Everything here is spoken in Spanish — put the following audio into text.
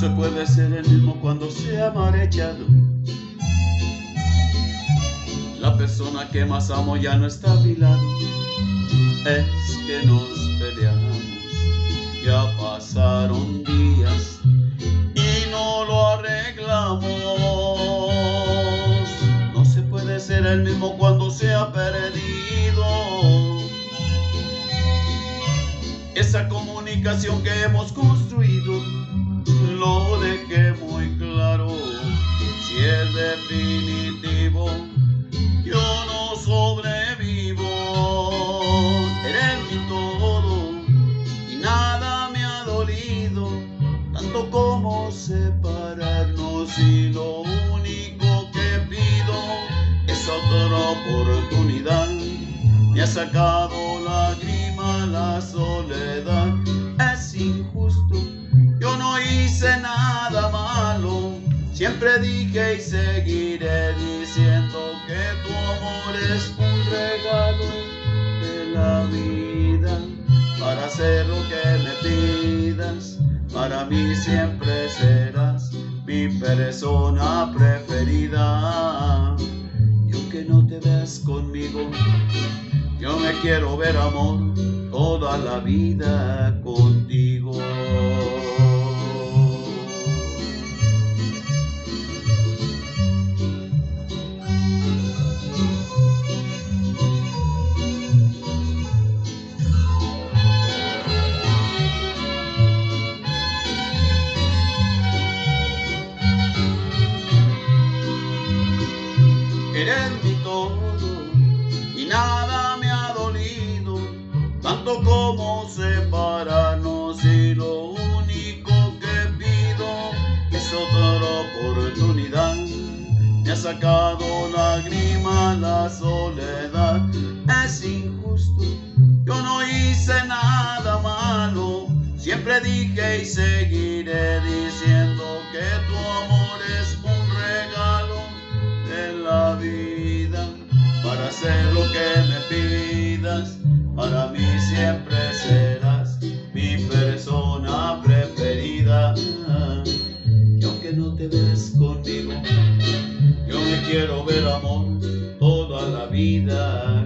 se puede ser el mismo cuando se ha marechado. Persona que más amo ya no está a mi lado. Es que nos peleamos, ya pasaron días y no lo arreglamos. No se puede ser el mismo cuando se ha perdido. Esa comunicación que hemos construido lo dejé muy claro. Si es definitivo, como separarnos. Y lo único que pido es otra oportunidad. Me ha sacado lágrima la soledad. Es injusto nada malo. Siempre dije y seguiré diciendo que tu amor es un regalo de la vida. Para hacer lo que mí siempre serás mi persona preferida. Y aunque no te veas conmigo, yo me quiero ver amor toda la vida contigo. Como separarnos y lo único que pido. Es otra oportunidad. Me ha sacado lágrima la soledad. Es injusto. Yo no hice nada malo. Siempre dije y seguiré diciendo que tu amor es un regalo la vida. Para hacer lo que me pidas. Vida.